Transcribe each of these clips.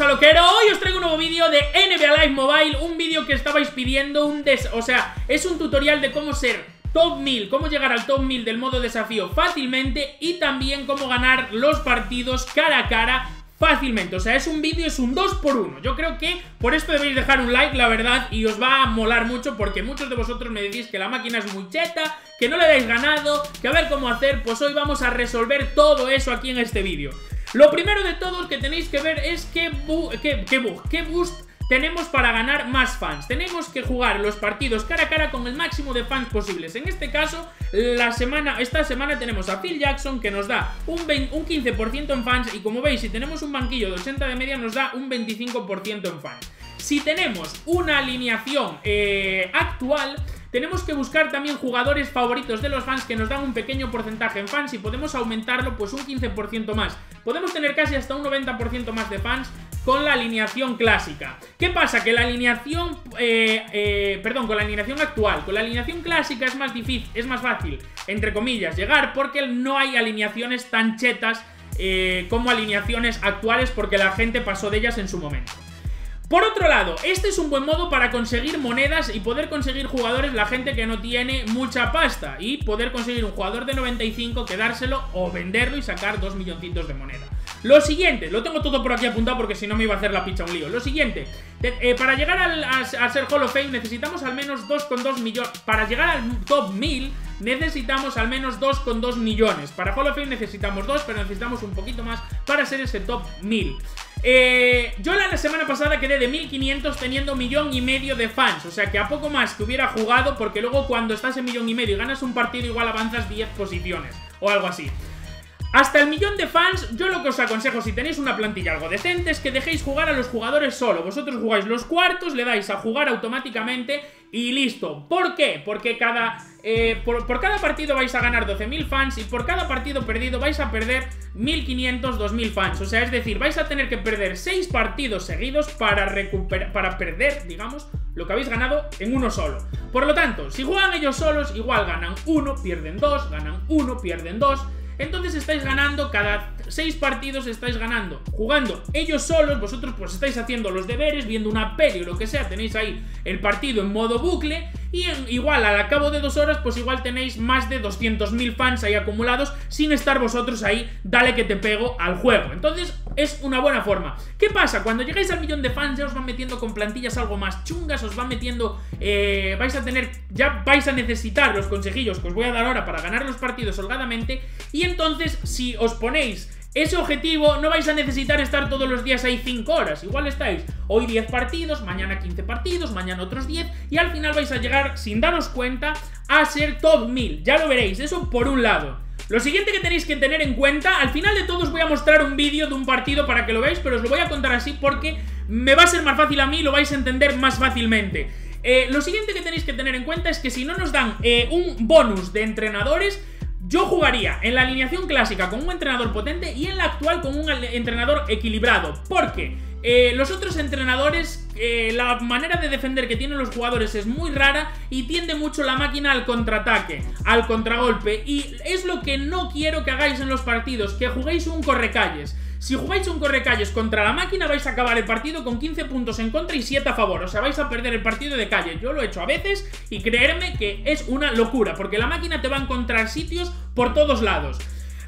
a lo que era. Hoy os traigo un nuevo vídeo de NBA Live Mobile, un vídeo que estabais pidiendo, un des o sea, es un tutorial de cómo ser top 1000, cómo llegar al top 1000 del modo desafío fácilmente y también cómo ganar los partidos cara a cara fácilmente. O sea, es un vídeo, es un 2x1. Yo creo que por esto debéis dejar un like, la verdad, y os va a molar mucho porque muchos de vosotros me decís que la máquina es muy cheta, que no le dais ganado, que a ver cómo hacer. Pues hoy vamos a resolver todo eso aquí en este vídeo. Lo primero de todo que tenéis que ver es qué, qué, qué boost tenemos para ganar más fans. Tenemos que jugar los partidos cara a cara con el máximo de fans posibles. En este caso, la semana, esta semana tenemos a Phil Jackson que nos da un, un 15% en fans y como veis, si tenemos un banquillo de 80 de media nos da un 25% en fans. Si tenemos una alineación eh, actual, tenemos que buscar también jugadores favoritos de los fans que nos dan un pequeño porcentaje en fans y podemos aumentarlo pues un 15% más. Podemos tener casi hasta un 90% más de fans con la alineación clásica. ¿Qué pasa? Que la alineación, eh, eh, perdón, con la alineación actual, con la alineación clásica es más difícil, es más fácil, entre comillas, llegar porque no hay alineaciones tan chetas eh, como alineaciones actuales porque la gente pasó de ellas en su momento. Por otro lado, este es un buen modo para conseguir monedas y poder conseguir jugadores la gente que no tiene mucha pasta y poder conseguir un jugador de 95, quedárselo o venderlo y sacar 2 milloncitos de moneda. Lo siguiente, lo tengo todo por aquí apuntado porque si no me iba a hacer la picha un lío. Lo siguiente, eh, para llegar a, ser Hall of Fame necesitamos al menos 2,2 millones. Para llegar al top 1000 necesitamos al menos 2,2 millones. Para Hall of Fame necesitamos 2, pero necesitamos un poquito más para ser ese top 1000. Eh, yo la semana pasada quedé de 1500 teniendo millón y medio de fans. O sea que a poco más que hubiera jugado, porque luego cuando estás en millón y medio y ganas un partido, igual avanzas 10 posiciones o algo así. Hasta el millón de fans, yo lo que os aconsejo si tenéis una plantilla algo decente es que dejéis jugar a los jugadores solo. Vosotros jugáis los cuartos, le dais a jugar automáticamente y listo. ¿Por qué? Porque cada, eh, por, cada partido vais a ganar 12.000 fans y por cada partido perdido vais a perder 1.500, 2.000 fans. O sea, es decir, vais a tener que perder 6 partidos seguidos para, recuperar, para perder, digamos, lo que habéis ganado en uno solo. Por lo tanto, si juegan ellos solos, igual ganan 1, pierden 2, ganan 1, pierden 2 entonces estáis ganando cada seis partidos estáis ganando. Jugando ellos solos, vosotros pues estáis haciendo los deberes, viendo una peli o lo que sea, tenéis ahí el partido en modo bucle y igual al cabo de dos horas pues igual tenéis más de 200.000 fans ahí acumulados sin estar vosotros ahí, dale que te pego al juego. Entonces es una buena forma. ¿Qué pasa? Cuando llegáis al millón de fans ya os van metiendo con plantillas algo más chungas, os van metiendo, eh, vais a tener, ya vais a necesitar los consejillos que os voy a dar ahora para ganar los partidos holgadamente y entonces si os ponéis ese objetivo no vais a necesitar estar todos los días ahí 5 horas. Igual estáis hoy 10 partidos, mañana 15 partidos, mañana otros 10 y al final vais a llegar, sin daros cuenta, a ser top 1000. Ya lo veréis, eso por un lado. Lo siguiente que tenéis que tener en cuenta, al final de todo os voy a mostrar un vídeo de un partido para que lo veáis, pero os lo voy a contar así porque me va a ser más fácil a mí y lo vais a entender más fácilmente. Eh, lo siguiente que tenéis que tener en cuenta es que si no nos dan eh, un bonus de entrenadores, yo jugaría en la alineación clásica con un entrenador potente y en la actual con un entrenador equilibrado. Porque eh, los otros entrenadores, eh, la manera de defender que tienen los jugadores es muy rara y tiende mucho la máquina al contraataque, al contragolpe. Y es lo que no quiero que hagáis en los partidos, que juguéis un correcalles. Si jugáis un correcalles contra la máquina vais a acabar el partido con 15 puntos en contra y 7 a favor. O sea, vais a perder el partido de calle. Yo lo he hecho a veces y creerme que es una locura, porque la máquina te va a encontrar sitios por todos lados.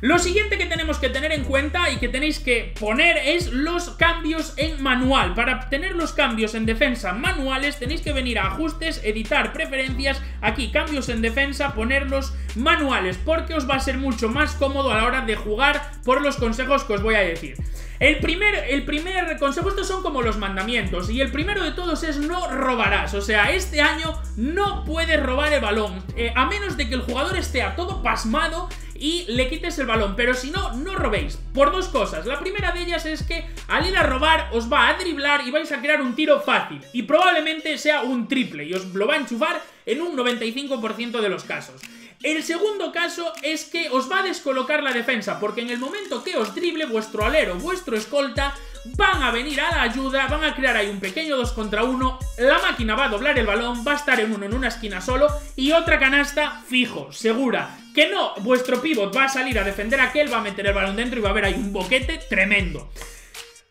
Lo siguiente que tenemos que tener en cuenta y que tenéis que poner es los cambios en manual. Para tener los cambios en defensa manuales tenéis que venir a ajustes, editar preferencias, aquí cambios en defensa, ponerlos manuales porque os va a ser mucho más cómodo a la hora de jugar por los consejos que os voy a decir. El primer, el primer consejo, estos son como los mandamientos, y el primero de todos es no robarás. O sea, este año no puedes robar el balón, eh, a menos de que el jugador esté a todo pasmado y le quites el balón. Pero si no, no robéis. Por dos cosas. La primera de ellas es que al ir a robar os va a driblar y vais a crear un tiro fácil. Y probablemente sea un triple y os lo va a enchufar en un 95% de los casos. El segundo caso es que os va a descolocar la defensa, porque en el momento que os drible, vuestro alero, vuestro escolta, van a venir a la ayuda, van a crear ahí un pequeño 2 contra 1, la máquina va a doblar el balón, va a estar en uno en una esquina solo, y otra canasta fijo, segura. Que no, vuestro pivot va a salir a defender aquel, va a meter el balón dentro y va a haber ahí un boquete tremendo.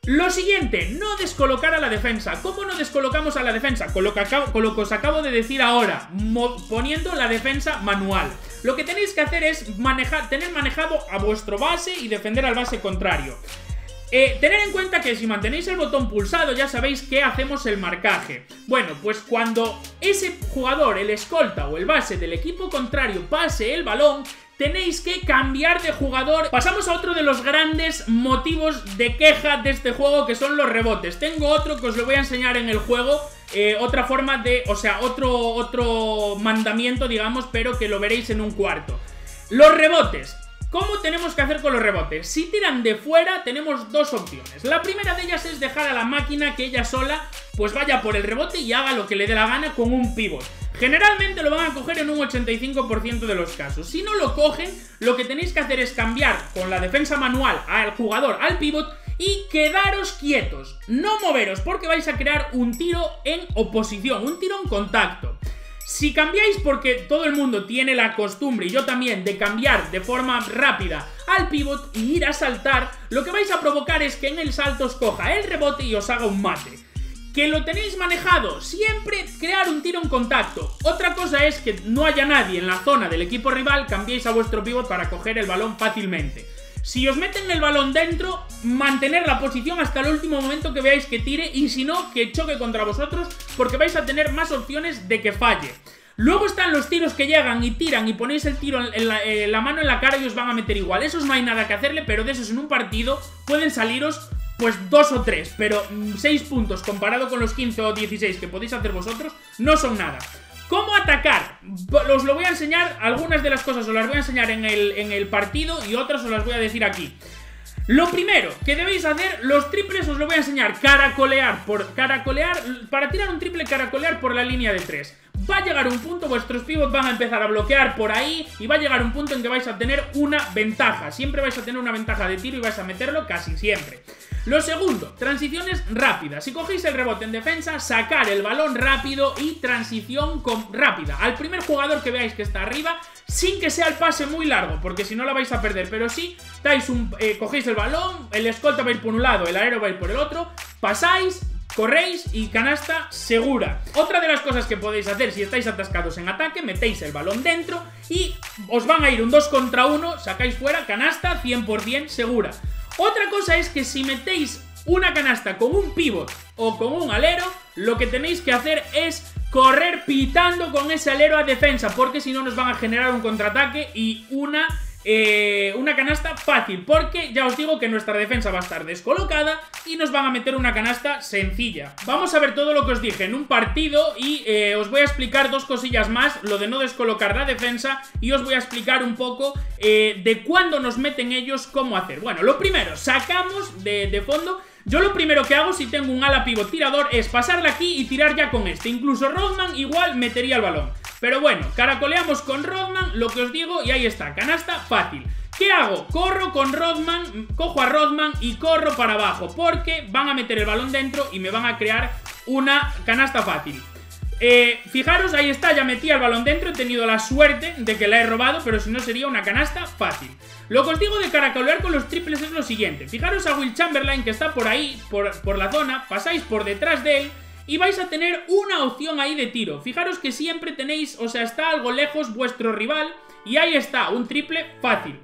Lo siguiente, no descolocar a la defensa. ¿Cómo no descolocamos a la defensa? Con lo que, os acabo de decir ahora, poniendo la defensa manual. Lo que tenéis que hacer es tener manejado a vuestro base y defender al base contrario. Eh, tener en cuenta que si mantenéis el botón pulsado ya sabéis que hacemos el marcaje. Bueno, pues cuando ese jugador, el escolta o el base del equipo contrario pase el balón, tenéis que cambiar de jugador. Pasamos a otro de los grandes motivos de queja de este juego que son los rebotes. Tengo otro que os lo voy a enseñar en el juego. Eh, otra forma de, o sea, otro, otro mandamiento, digamos, pero que lo veréis en un cuarto. Los rebotes. ¿Cómo tenemos que hacer con los rebotes? Si tiran de fuera, tenemos dos opciones. La primera de ellas es dejar a la máquina que ella sola pues vaya por el rebote y haga lo que le dé la gana con un pivot. Generalmente lo van a coger en un 85% de los casos. Si no lo cogen, lo que tenéis que hacer es cambiar con la defensa manual al jugador al pivot y quedaros quietos, no moveros porque vais a crear un tiro en oposición, un tiro en contacto. Si cambiáis porque todo el mundo tiene la costumbre, y yo también, de cambiar de forma rápida al pivot y ir a saltar, lo que vais a provocar es que en el salto os coja el rebote y os haga un mate. Que lo tenéis manejado, siempre crear un tiro en contacto. Otra cosa es que no haya nadie en la zona del equipo rival, cambiéis a vuestro pivot para coger el balón fácilmente. Si os meten el balón dentro, mantener la posición hasta el último momento que veáis que tire y si no, que choque contra vosotros porque vais a tener más opciones de que falle. Luego están los tiros que llegan y tiran y ponéis el tiro en eh, la, mano en la cara y os van a meter igual. Esos no hay nada que hacerle, pero de esos en un partido pueden saliros pues dos o tres, pero mm, seis puntos comparado con los 15 o 16 que podéis hacer vosotros no son nada. ¿Cómo atacar? Os lo voy a enseñar, algunas de las cosas os las voy a enseñar en el, en el partido y otras os las voy a decir aquí. Lo primero que debéis hacer, los triples os lo voy a enseñar, caracolear, por caracolear, para tirar un triple caracolear por la línea de 3. Va a llegar un punto, vuestros pivots van a empezar a bloquear por ahí y va a llegar un punto en que vais a tener una ventaja. Siempre vais a tener una ventaja de tiro y vais a meterlo casi siempre. Lo segundo, transiciones rápidas. Si cogéis el rebote en defensa, sacar el balón rápido y transición rápida. Al primer jugador que veáis que está arriba, sin que sea el pase muy largo, porque si no la vais a perder. Pero sí, eh, cogéis el balón, el escolta va a ir por un lado, el aero va a ir por el otro, pasáis, corréis y canasta segura. Otra de las cosas que podéis hacer si estáis atascados en ataque, metéis el balón dentro y os van a ir un 2 contra 1, sacáis fuera, canasta 100% segura. Otra cosa es que si metéis una canasta con un pivot o con un alero, lo que tenéis que hacer es correr pitando con ese alero a defensa, porque si no nos van a generar un contraataque y una eh, una canasta fácil, porque ya os digo que nuestra defensa va a estar descolocada y nos van a meter una canasta sencilla. Vamos a ver todo lo que os dije en un partido y eh, os voy a explicar dos cosillas más, lo de no descolocar la defensa y os voy a explicar un poco eh, de cuándo nos meten ellos, cómo hacer. Bueno, lo primero, sacamos de, fondo... Yo lo primero que hago si tengo un ala pivot tirador es pasarle aquí y tirar ya con este. Incluso Rodman igual metería el balón. Pero bueno, caracoleamos con Rodman, lo que os digo, y ahí está, canasta fácil. ¿Qué hago? Corro con Rodman, cojo a Rodman y corro para abajo, porque van a meter el balón dentro y me van a crear una canasta fácil. Eh, fijaros, ahí está, ya metí el balón dentro, he tenido la suerte de que la he robado, pero si no sería una canasta fácil. Lo que os digo de caracolear con los triples es lo siguiente. Fijaros a Will Chamberlain que está por ahí, por, por la zona, pasáis por detrás de él y vais a tener una opción ahí de tiro. Fijaros que siempre tenéis, o sea, está algo lejos vuestro rival y ahí está, un triple fácil.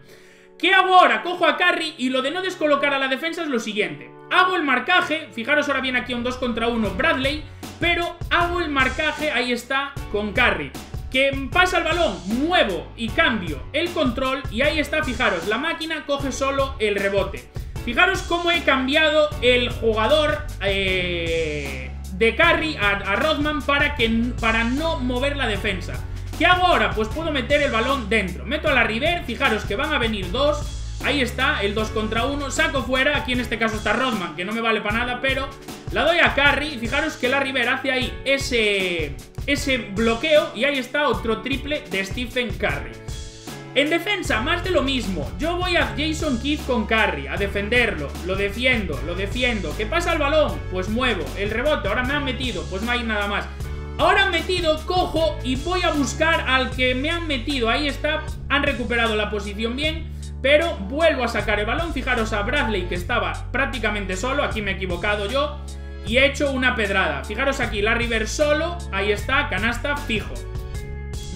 ¿Qué hago ahora? Cojo a Carry y lo de no descolocar a la defensa es lo siguiente. Hago el marcaje, fijaros ahora viene aquí un 2 contra 1 Bradley, pero hago el marcaje, ahí está, con Carry. Que pasa el balón, muevo y cambio el control y ahí está, fijaros, la máquina coge solo el rebote. Fijaros cómo he cambiado el jugador... Eh de carry a, Rodman para, que, para no mover la defensa. ¿Qué hago ahora? Pues puedo meter el balón dentro. Meto a la River, fijaros que van a venir dos. Ahí está, el 2 contra 1. Saco fuera, aquí en este caso está Rodman, que no me vale para nada, pero la doy a Carry. Fijaros que la River hace ahí ese, ese bloqueo y ahí está otro triple de Stephen Curry. En defensa, más de lo mismo. Yo voy a Jason Kidd con Carry, a defenderlo. Lo defiendo, lo defiendo. ¿Qué pasa el balón? Pues muevo. El rebote, ahora me han metido. Pues no hay nada más. Ahora han metido, cojo y voy a buscar al que me han metido. Ahí está, han recuperado la posición bien. pero vuelvo a sacar el balón. Fijaros a Bradley que estaba prácticamente solo, aquí me he equivocado yo, y he hecho una pedrada. Fijaros aquí, la River solo, ahí está, canasta fijo.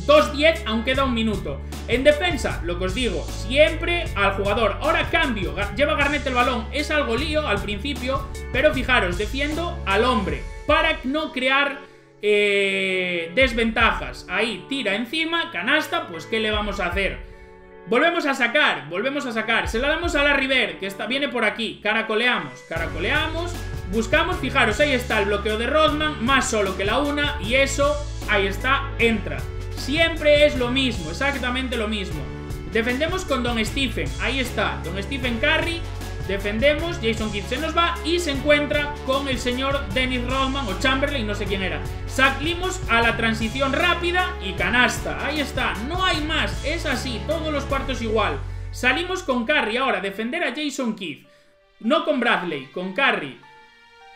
2-10, aún queda un minuto. En defensa, lo que os digo, siempre al jugador. Ahora cambio, lleva Garnett el balón, es algo lío al principio, pero fijaros, defiendo al hombre para no crear eh, desventajas. Ahí, tira encima, canasta, pues ¿qué le vamos a hacer? Volvemos a sacar, volvemos a sacar. Se la damos a la River, que está, viene por aquí. Caracoleamos, caracoleamos. Buscamos, fijaros, ahí está el bloqueo de Rodman, más solo que la una, y eso, ahí está, entra. Siempre es lo mismo, exactamente lo mismo. Defendemos con Don Stephen, ahí está, Don Stephen Curry. Defendemos, Jason Kidd se nos va y se encuentra con el señor Dennis Rodman o Chamberlain, no sé quién era. Salimos a la transición rápida y canasta. Ahí está, no hay más, es así, todos los cuartos igual. Salimos con Curry ahora, defender a Jason Kidd. No con Bradley, con Curry.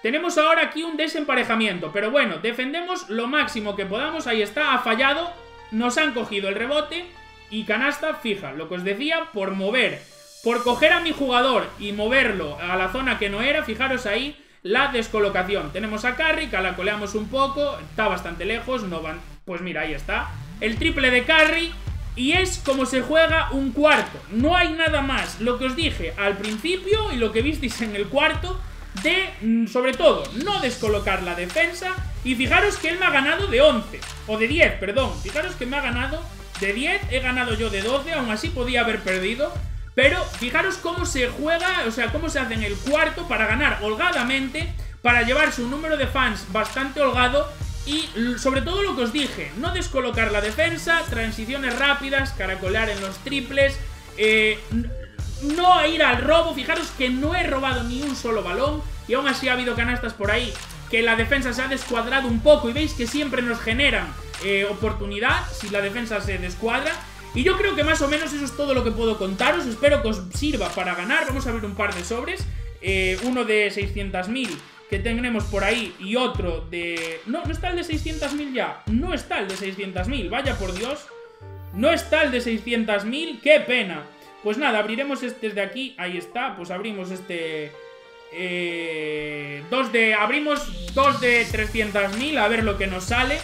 Tenemos ahora aquí un desemparejamiento, pero bueno, defendemos lo máximo que podamos. Ahí está, ha fallado, nos han cogido el rebote y canasta fija. Lo que os decía, por mover, por coger a mi jugador y moverlo a la zona que no era, fijaros ahí la descolocación. Tenemos a Carry, calacoleamos un poco, está bastante lejos, no van... Pues mira, ahí está. El triple de Carry y es como se juega un cuarto. No hay nada más. Lo que os dije al principio y lo que visteis en el cuarto mm, sobre todo, no descolocar la defensa. Y fijaros que él me ha ganado de 11, o de 10, perdón. Fijaros que me ha ganado de 10, he ganado yo de 12, aún así podía haber perdido. Pero fijaros cómo se juega, o sea, cómo se hace en el cuarto para ganar holgadamente, para llevarse un número de fans bastante holgado y sobre todo lo que os dije, no descolocar la defensa, transiciones rápidas, caracolar en los triples, eh, no ir al robo. Fijaros que no he robado ni un solo balón y aún así ha habido canastas por ahí que la defensa se ha descuadrado un poco y veis que siempre nos generan eh, oportunidad si la defensa se descuadra. Y yo creo que más o menos eso es todo lo que puedo contaros. Espero que os sirva para ganar. Vamos a abrir un par de sobres. Eh, uno de 600.000 que tenemos por ahí y otro de... No, no está el de 600.000 ya. No está el de 600.000. Vaya por Dios. No está el de 600.000. ¡Qué pena! Pues nada, abriremos este de aquí. Ahí está. Pues abrimos este... Eh, dos de... Abrimos dos de 300.000. A ver lo que nos sale.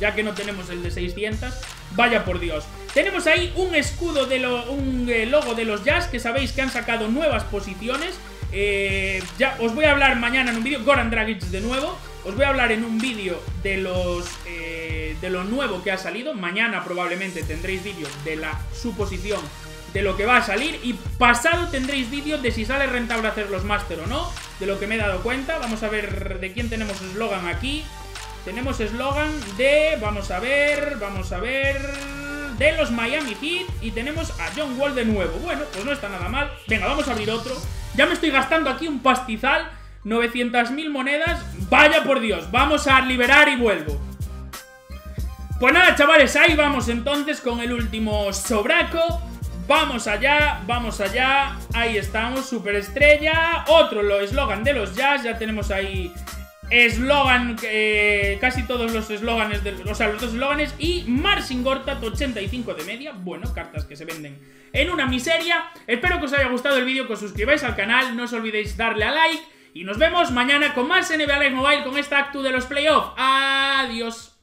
Ya que no tenemos el de 600. Vaya por Dios. Tenemos ahí un escudo de lo, un eh, logo de los Jazz. Que sabéis que han sacado nuevas posiciones. Eh, ya os voy a hablar mañana en un vídeo. Goran Dragic de nuevo. Os voy a hablar en un vídeo de los eh, de lo nuevo que ha salido. Mañana probablemente tendréis vídeo de la suposición de lo que va a salir y pasado tendréis vídeos de si sale rentable hacer los máster o no, de lo que me he dado cuenta. Vamos a ver de quién tenemos eslogan aquí. Tenemos eslogan de, vamos a ver, vamos a ver, de los Miami Heat y tenemos a John Wall de nuevo. Bueno, pues no está nada mal. Venga, vamos a abrir otro. Ya me estoy gastando aquí un pastizal, 900.000 monedas. Vaya por Dios, vamos a liberar y vuelvo. Pues nada, chavales, ahí vamos entonces con el último sobraco. Vamos allá, vamos allá. Ahí estamos, superestrella. Otro lo eslogan de los jazz. Ya tenemos ahí eslogan, eh, casi todos los eslóganes, o sea, los dos eslóganes. Y Marcin Gortat, 85 de media. Bueno, cartas que se venden en una miseria. Espero que os haya gustado el vídeo, que os suscribáis al canal. No os olvidéis darle a like. Y nos vemos mañana con más NBA Live Mobile con esta actu de los playoffs. Adiós.